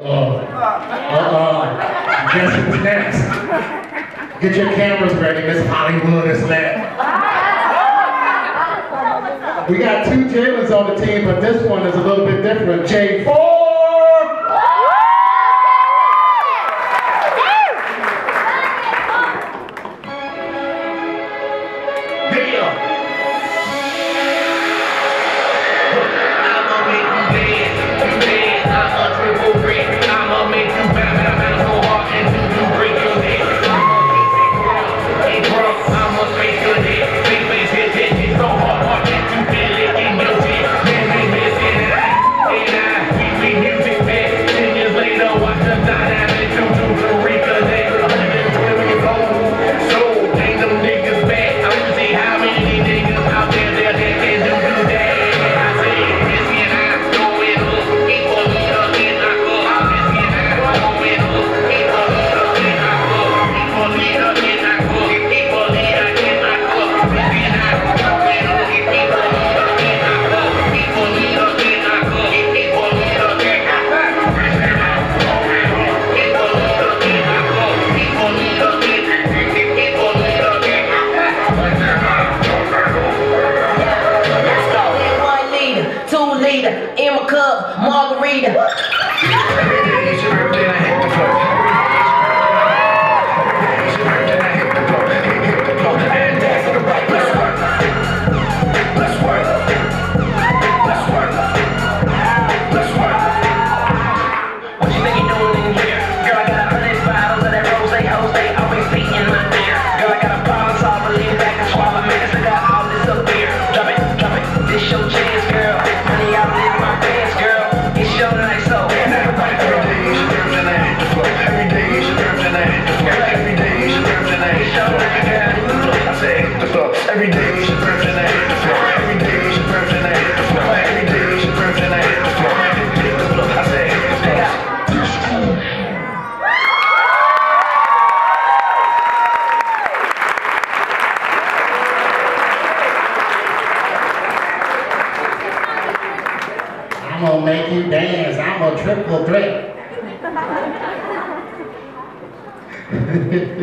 Oh. Uh-uh. Guess who's next? Get your cameras ready, Miss Hollywood is next. We got two Jalyn's on the team, but this one is a little bit different. J4! In my cup, margarita. Every day is your birthday and I hit the floor. Every day is your birthday and I hit the floor. Every day is your birthday I hit the floor. Hit the floor. I say hit the floor. I'm gonna make you dance. I'm a triple threat.